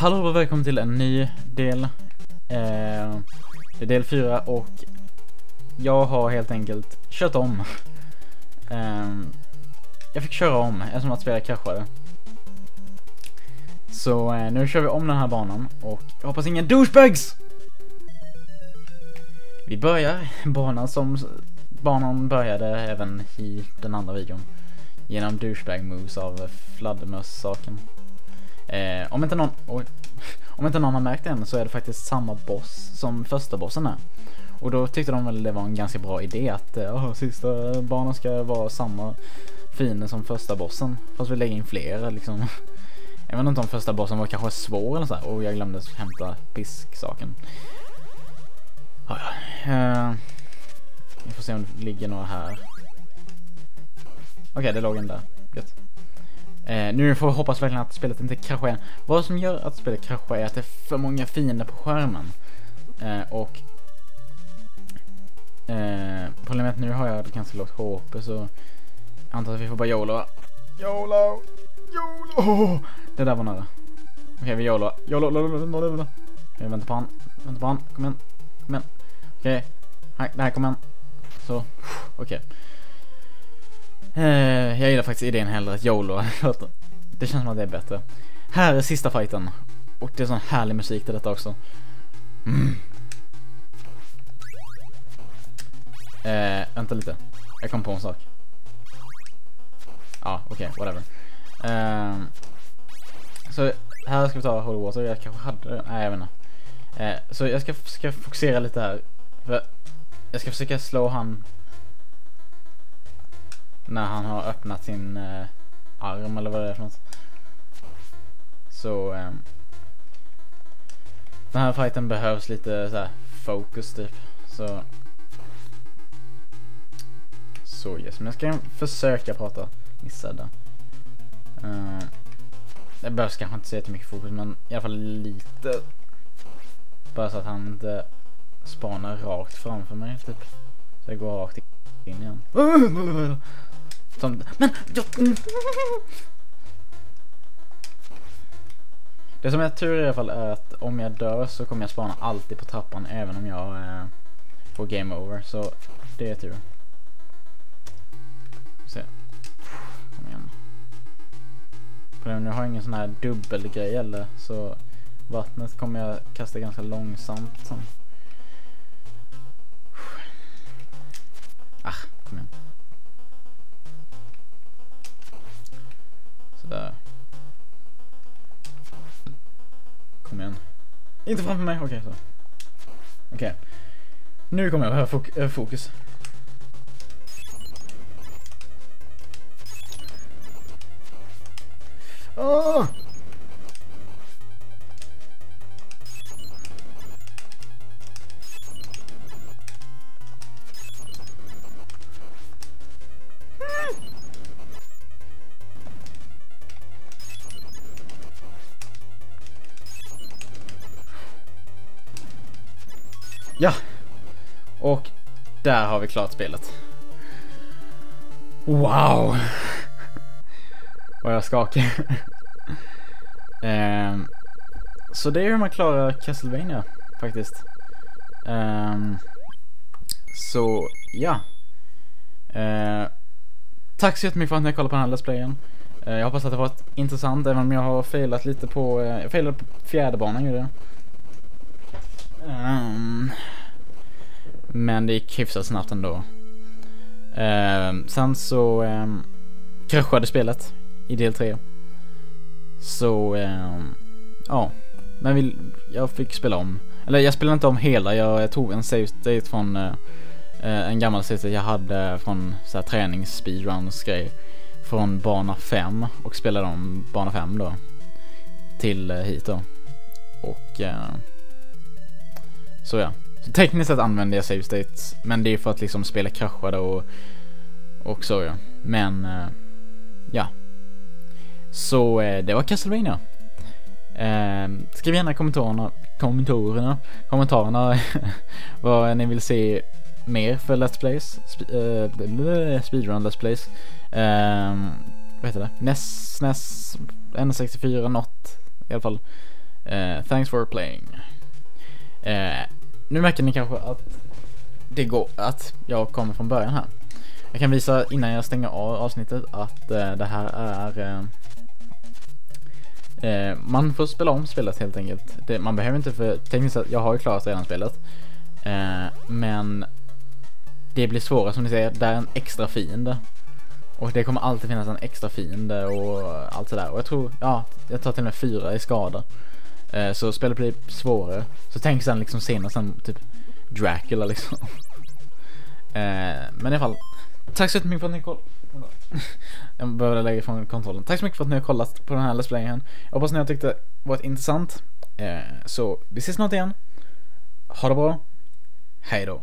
Hallå och välkommen till en ny del. Eh, det är del 4 och jag har helt enkelt kört om. Eh, jag fick köra om eftersom att spelet kraschade. Så eh, nu kör vi om den här banan och jag hoppas inga douchebags! Vi börjar banan som banan började även i den andra videon. Genom douchebag moves av fladdermöss-saken. Eh, om, inte någon, oj, om inte någon har märkt det än så är det faktiskt samma boss som första bossen är. Och då tyckte de väl det var en ganska bra idé att oh, sista banan ska vara samma fiende som första bossen. Fast vi lägger in fler liksom. Jag vet inte om första bossen var kanske svår eller så här. Och jag glömde hämta pisksaken. Oh, ja. eh, vi får se om det ligger några här. Okej, okay, det låg en där. Gött. Eh, nu får jag hoppas verkligen att spelet inte kraschar igen. Vad som gör att spelet kraschar är att det är för många fiender på skärmen. Eh, och eh, problemet nu har jag ganska lågt HP så antar att vi får bara YOLO. YOLO! YOLO! Det där var nära. Okej, okay, vi YOLO. YOLO, YOLO, YOLO, YOLO. Okay, vänta på han. Vänta på han. Kom igen. Kom igen. Okej. Okay. Det här kommer han. Så, okej. Okay. Eh, jag gillar faktiskt idén hellre att YOLO. det känns som att det är bättre. Här är sista fighten. Och det är sån härlig musik till detta också. Mm. Eh, vänta lite. Jag kom på en sak. Ja, ah, okej, okay, whatever. Eh, så här ska vi ta Holy Water. Jag kanske hade det. Nej, jag vet inte. Eh, så jag ska, ska fokusera lite här. För jag ska försöka slå han när han har öppnat sin eh, arm eller vad det är för något. Så eh, den här fighten behövs lite så här fokus typ. Så så yes, men jag ska försöka prata. Missade. Uh, ehm, det behövs kanske inte så jättemycket fokus men i alla fall lite. Bara så att han inte spanar rakt framför mig typ. Så jag går rakt in igen. Som, men... Mm. Det som är tur i alla fall är att om jag dör så kommer jag spana alltid på trappan även om jag eh, får game over. Så det är tur. Se. Kom igen. Problemet nu har jag ingen sån här dubbelgrej eller så vattnet kommer jag kasta ganska långsamt. Som. Ah, kom igen. Där. Kom igen. Inte framför mig, okej okay, så. Okej. Okay. Nu kommer jag behöva fok eh, fokus. Åh! Oh! Ja. Och där har vi klart spelet. Wow. Vad jag skakar. um, så det är hur man klarar Castlevania faktiskt. Um, så ja. Uh, tack så jättemycket för att ni kollade på den här Let's Playen. Uh, jag hoppas att det var intressant även om jag har failat lite på, uh, jag failade på fjärde banan gjorde jag. Um, men det gick hyfsat snabbt ändå. Eh, sen så eh, kraschade spelet i del 3. Så, eh, ja. Men vi, jag fick spela om. Eller jag spelade inte om hela, jag, jag tog en save state från eh, eh en gammal save state jag hade från så här, tränings speedruns grej. Från bana 5 och spelade om bana 5 då. Till eh, hit då. Och ehm, så ja. Så tekniskt sett använder jag save states. Men det är för att liksom spela kraschade och, och så ja. Men uh, ja. Så uh, det var Castlevania. Uh, skriv gärna i kommentarerna, kommentarerna, kommentarerna vad ni vill se mer för Let's Plays. Sp uh, speedrun Let's Plays. Uh, vad heter det? NES, Ness? N64, något i alla fall. Uh, thanks for playing. Nu märker ni kanske att det går, att jag kommer från början här. Jag kan visa innan jag stänger av avsnittet att eh, det här är eh, eh, man får spela om spelet helt enkelt. Det, man behöver inte för tekniskt sett, jag har ju klarat redan spelet. Eh, men det blir svårare som ni ser, det är en extra fiende. Och det kommer alltid finnas en extra fiende och allt sådär. Och jag tror, ja, jag tar till och med fyra i skada. Eh, så spelet blir typ svårare. Så tänk sen liksom senast sen typ Dracula liksom. eh, men i alla fall, tack så jättemycket för att ni kollade. jag behöver lägga ifrån kontrollen. Tack så mycket för att ni har kollat på den här Let's Playen. Jag hoppas ni har tyckt det varit intressant. Eh, så vi ses snart igen. Ha det bra. Hej då.